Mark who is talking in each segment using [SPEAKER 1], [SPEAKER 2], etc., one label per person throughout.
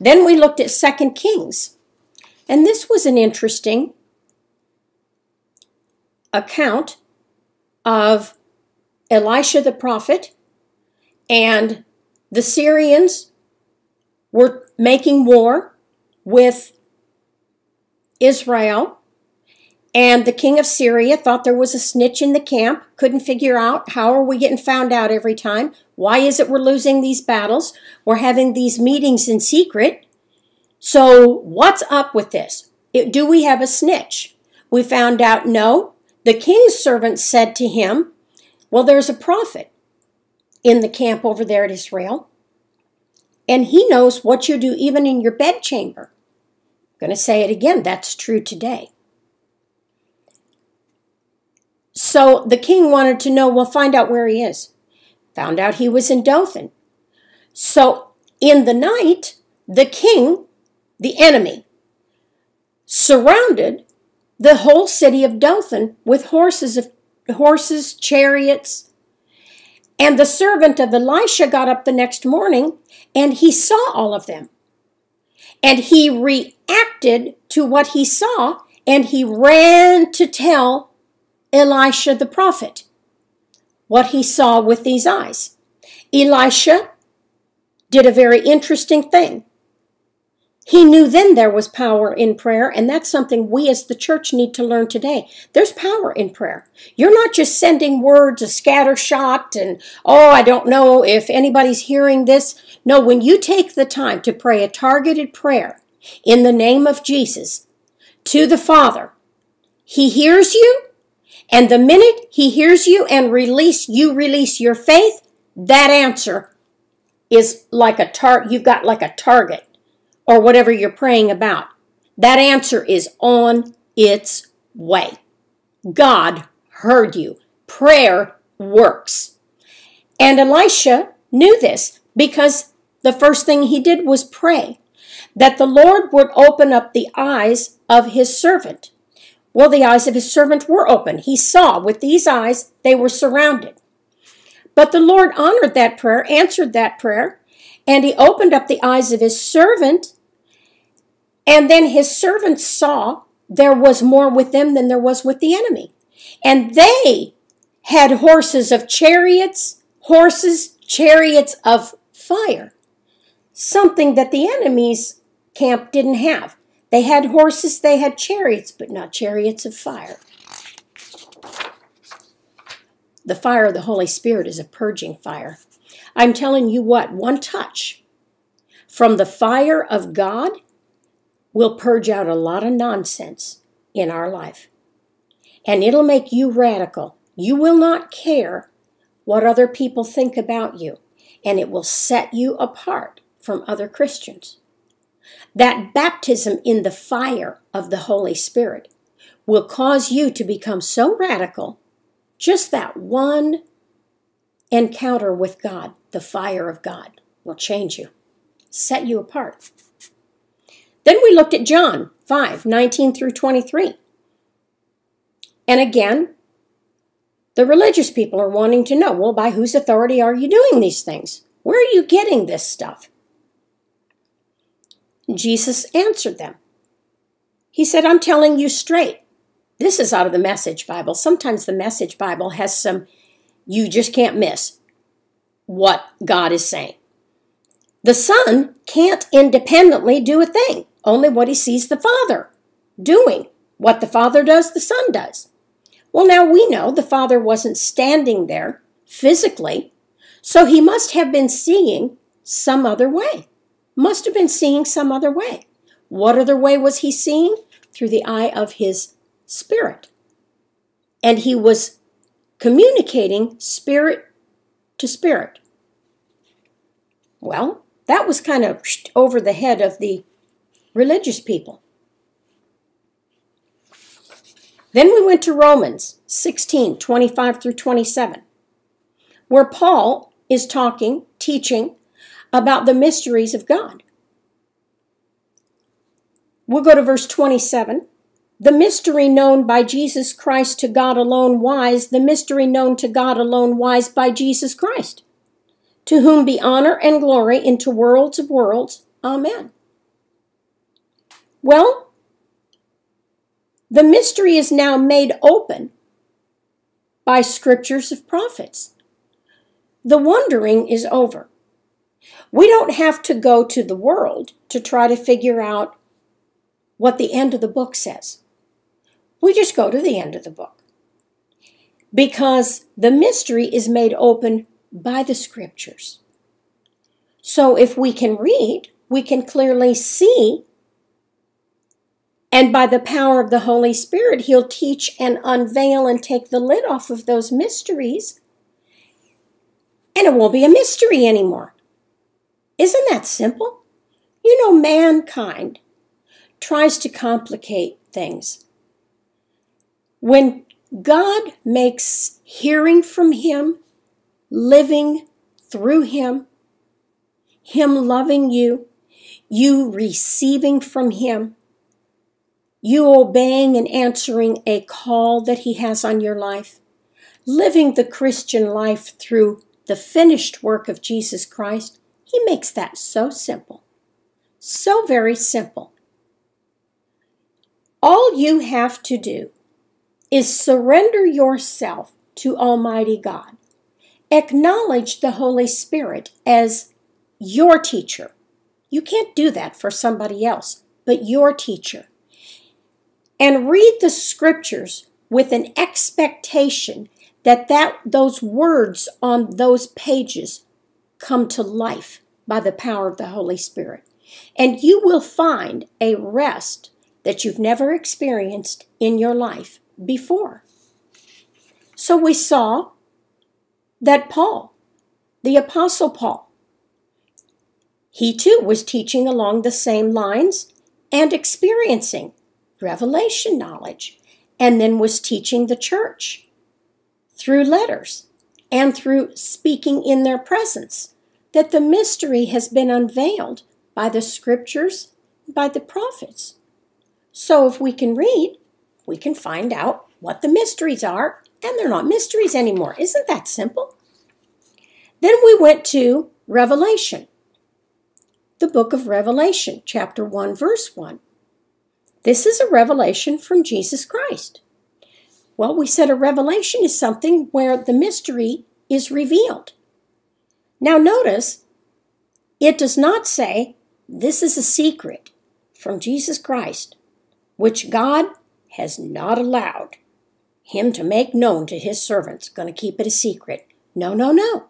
[SPEAKER 1] Then we looked at Second Kings. And this was an interesting account of Elisha the prophet and the Syrians were making war with Israel. And the king of Syria thought there was a snitch in the camp, couldn't figure out how are we getting found out every time? Why is it we're losing these battles? We're having these meetings in secret. So, what's up with this? do we have a snitch? We found out no. The king's servant said to him, Well, there's a prophet in the camp over there at Israel, and he knows what you do even in your bedchamber. I'm going to say it again, that's true today. So the king wanted to know, well, find out where he is. Found out he was in Dothan. So in the night, the king, the enemy, surrounded the whole city of Dothan with horses of horses, chariots. And the servant of Elisha got up the next morning and he saw all of them. And he reacted to what he saw and he ran to tell Elisha the prophet what he saw with these eyes. Elisha did a very interesting thing. He knew then there was power in prayer, and that's something we as the church need to learn today. There's power in prayer. You're not just sending words, a scattershot, and oh, I don't know if anybody's hearing this. No, when you take the time to pray a targeted prayer in the name of Jesus to the Father, He hears you, and the minute He hears you and release, you release your faith, that answer is like a tar. You've got like a target or whatever you're praying about. That answer is on its way. God heard you. Prayer works. And Elisha knew this because the first thing he did was pray that the Lord would open up the eyes of his servant. Well, the eyes of his servant were open. He saw with these eyes, they were surrounded. But the Lord honored that prayer, answered that prayer, and he opened up the eyes of his servant and then his servants saw there was more with them than there was with the enemy. And they had horses of chariots, horses, chariots of fire. Something that the enemy's camp didn't have. They had horses, they had chariots, but not chariots of fire. The fire of the Holy Spirit is a purging fire. I'm telling you what, one touch from the fire of God will purge out a lot of nonsense in our life. And it'll make you radical. You will not care what other people think about you, and it will set you apart from other Christians. That baptism in the fire of the Holy Spirit will cause you to become so radical, just that one encounter with God, the fire of God, will change you, set you apart. Then we looked at John 5 19 through 23. And again, the religious people are wanting to know well, by whose authority are you doing these things? Where are you getting this stuff? Jesus answered them. He said, I'm telling you straight. This is out of the Message Bible. Sometimes the Message Bible has some, you just can't miss what God is saying. The Son can't independently do a thing only what he sees the Father doing. What the Father does, the Son does. Well, now we know the Father wasn't standing there physically, so he must have been seeing some other way. Must have been seeing some other way. What other way was he seeing? Through the eye of his spirit. And he was communicating spirit to spirit. Well, that was kind of over the head of the religious people. Then we went to Romans 16 25 through 27, where Paul is talking, teaching about the mysteries of God. We'll go to verse 27. The mystery known by Jesus Christ to God alone wise, the mystery known to God alone wise by Jesus Christ, to whom be honor and glory into worlds of worlds. Amen. Well, the mystery is now made open by scriptures of prophets. The wondering is over. We don't have to go to the world to try to figure out what the end of the book says. We just go to the end of the book because the mystery is made open by the scriptures. So if we can read, we can clearly see, and by the power of the Holy Spirit, He'll teach and unveil and take the lid off of those mysteries, and it won't be a mystery anymore. Isn't that simple? You know, mankind tries to complicate things. When God makes hearing from Him, living through Him, Him loving you, you receiving from Him, you obeying and answering a call that He has on your life, living the Christian life through the finished work of Jesus Christ, He makes that so simple. So very simple. All you have to do is surrender yourself to Almighty God. Acknowledge the Holy Spirit as your teacher. You can't do that for somebody else, but your teacher. And read the scriptures with an expectation that, that those words on those pages come to life by the power of the Holy Spirit. And you will find a rest that you've never experienced in your life before. So we saw that Paul, the Apostle Paul, he too was teaching along the same lines and experiencing revelation knowledge, and then was teaching the church through letters and through speaking in their presence that the mystery has been unveiled by the scriptures, by the prophets. So if we can read, we can find out what the mysteries are, and they're not mysteries anymore. Isn't that simple? Then we went to Revelation, the book of Revelation, chapter 1, verse 1. This is a revelation from Jesus Christ. Well, we said a revelation is something where the mystery is revealed. Now, notice it does not say this is a secret from Jesus Christ, which God has not allowed him to make known to his servants, going to keep it a secret. No, no, no.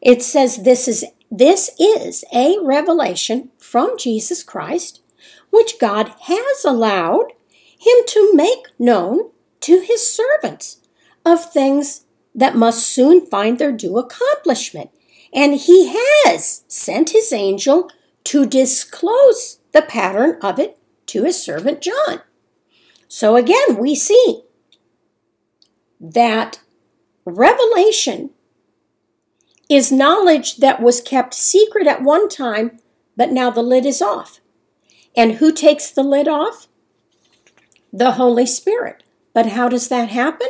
[SPEAKER 1] It says this is this is a revelation from Jesus Christ which God has allowed him to make known to his servants of things that must soon find their due accomplishment. And he has sent his angel to disclose the pattern of it to his servant John. So again, we see that revelation is knowledge that was kept secret at one time, but now the lid is off. And who takes the lid off? The Holy Spirit. But how does that happen?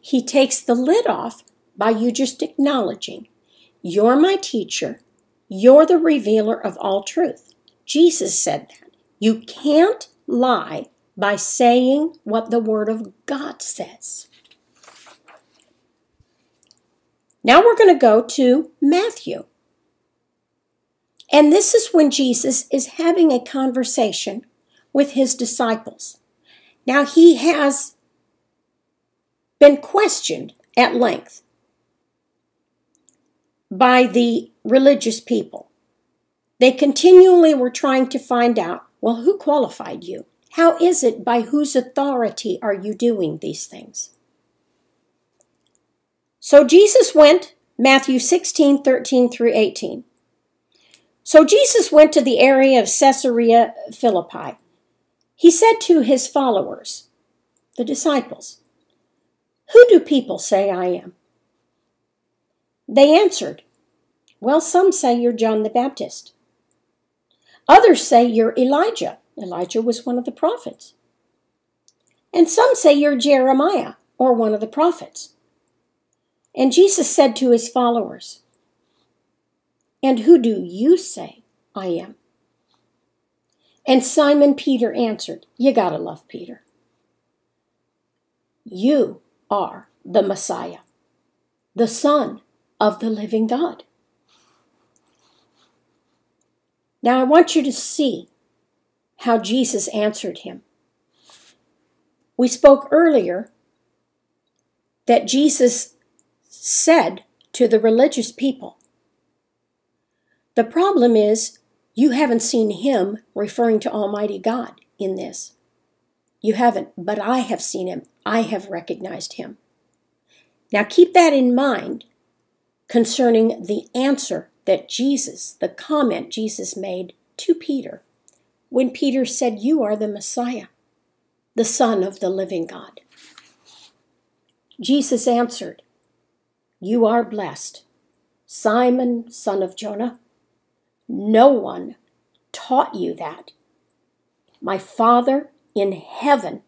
[SPEAKER 1] He takes the lid off by you just acknowledging, You're my teacher, you're the revealer of all truth. Jesus said that. You can't lie by saying what the Word of God says. Now we're going to go to Matthew. And this is when Jesus is having a conversation with his disciples. Now he has been questioned at length by the religious people. They continually were trying to find out well, who qualified you? How is it by whose authority are you doing these things? So Jesus went, Matthew 16, 13 through 18. So Jesus went to the area of Caesarea Philippi. He said to his followers, the disciples, Who do people say I am? They answered, Well, some say you're John the Baptist. Others say you're Elijah Elijah was one of the prophets. And some say you're Jeremiah or one of the prophets. And Jesus said to his followers, And who do you say I am? And Simon Peter answered, You gotta love Peter. You are the Messiah, the Son of the living God. Now I want you to see how Jesus answered him. We spoke earlier that Jesus said to the religious people, The problem is you haven't seen him referring to Almighty God in this. You haven't, but I have seen him. I have recognized him. Now keep that in mind concerning the answer that Jesus, the comment Jesus made to Peter when Peter said, You are the Messiah, the Son of the living God. Jesus answered, You are blessed, Simon, son of Jonah. No one taught you that. My Father in heaven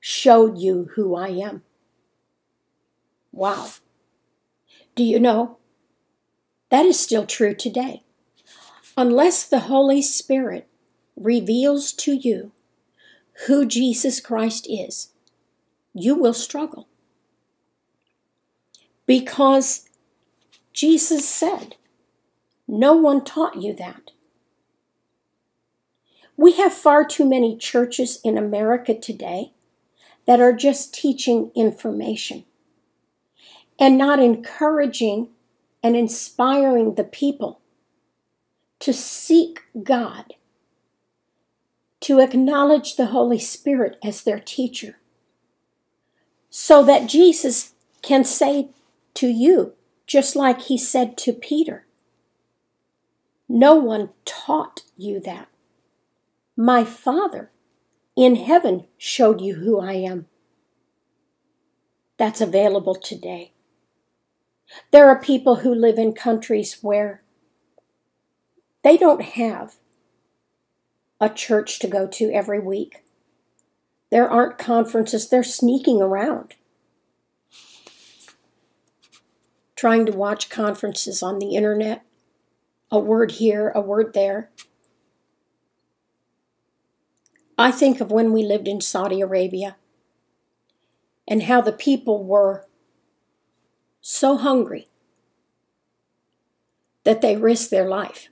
[SPEAKER 1] showed you who I am. Wow. Do you know? That is still true today. Unless the Holy Spirit reveals to you who Jesus Christ is, you will struggle. Because Jesus said, No one taught you that. We have far too many churches in America today that are just teaching information and not encouraging and inspiring the people to seek God, to acknowledge the Holy Spirit as their teacher, so that Jesus can say to you, just like he said to Peter, No one taught you that. My Father in heaven showed you who I am. That's available today. There are people who live in countries where they don't have a church to go to every week. There aren't conferences, they're sneaking around. Trying to watch conferences on the internet, a word here, a word there. I think of when we lived in Saudi Arabia and how the people were so hungry that they risked their life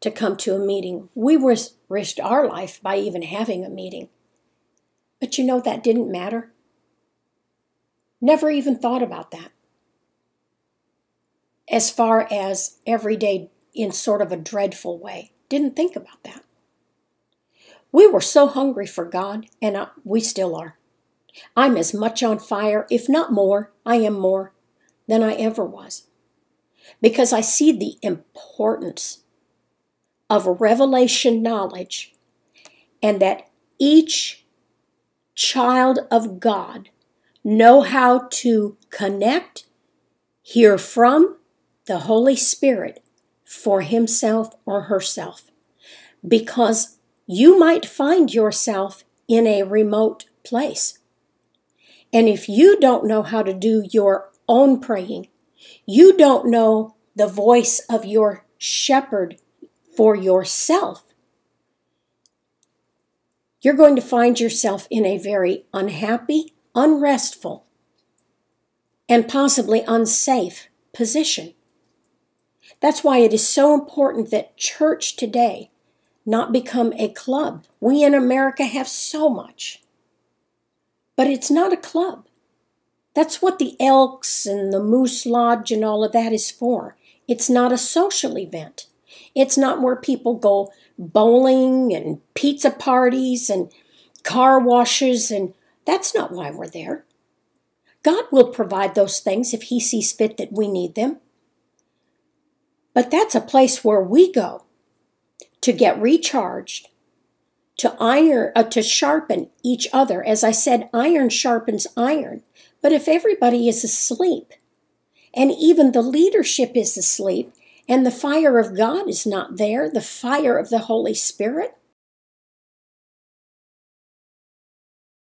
[SPEAKER 1] to come to a meeting. We risked our life by even having a meeting. But you know, that didn't matter. Never even thought about that. As far as every day in sort of a dreadful way, didn't think about that. We were so hungry for God, and I, we still are. I'm as much on fire, if not more, I am more, than I ever was. Because I see the importance of revelation knowledge and that each child of God know how to connect, hear from the Holy Spirit for himself or herself. Because you might find yourself in a remote place. And if you don't know how to do your own praying, you don't know the voice of your shepherd for yourself, you're going to find yourself in a very unhappy, unrestful, and possibly unsafe position. That's why it is so important that church today not become a club. We in America have so much. But it's not a club. That's what the Elks and the Moose Lodge and all of that is for. It's not a social event. It's not where people go bowling and pizza parties and car washes, and that's not why we're there. God will provide those things if He sees fit that we need them. But that's a place where we go to get recharged, to iron, uh, to sharpen each other. As I said, iron sharpens iron. But if everybody is asleep, and even the leadership is asleep, and the fire of God is not there, the fire of the Holy Spirit,